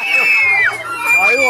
哎呦！